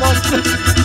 lost